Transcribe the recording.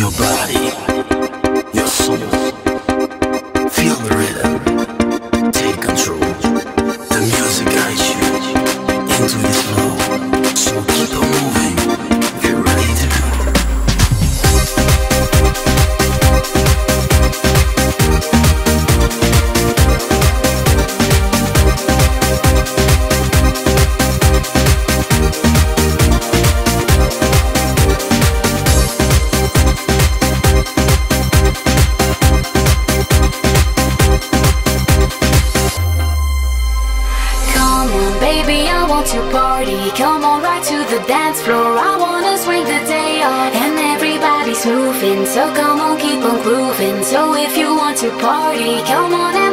Your body, want to party. Come on, right to the dance floor. I wanna swing the day off, and everybody's moving. So come on, keep on grooving. So if you want to party, come on